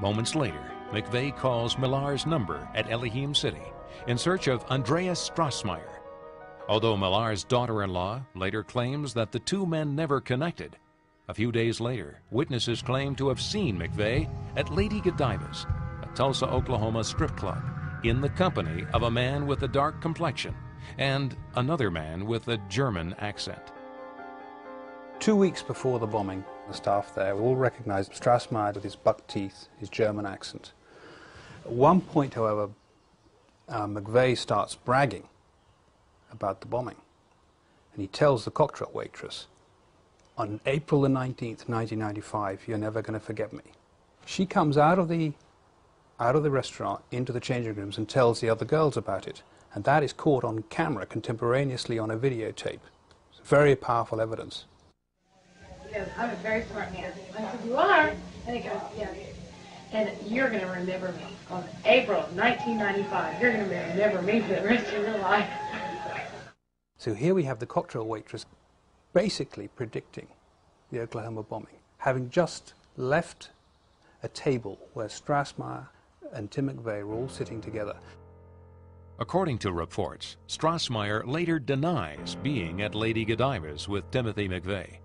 Moments later, McVeigh calls Millar's number at Elohim City in search of Andreas Strassmeir. Although Millar's daughter-in-law later claims that the two men never connected, a few days later, witnesses claim to have seen McVeigh at Lady Godiva's, a Tulsa, Oklahoma strip club, in the company of a man with a dark complexion and another man with a German accent. Two weeks before the bombing, the staff there all recognized Strassmeir with his buck teeth, his German accent. At one point, however, uh, McVeigh starts bragging about the bombing. And he tells the cocktail waitress, on April the 19th, 1995, you're never going to forget me. She comes out of the out of the restaurant into the changing rooms and tells the other girls about it. And that is caught on camera contemporaneously on a videotape. It's very powerful evidence. Because I'm a very smart man. I said, you are? And he goes, yeah. And you're going to remember me on April 1995. You're going to remember me for the rest of your life. So here we have the cocktail waitress basically predicting the Oklahoma bombing, having just left a table where Strassmeir and Tim McVeigh were all sitting together. According to reports, Strassmeir later denies being at Lady Godiva's with Timothy McVeigh.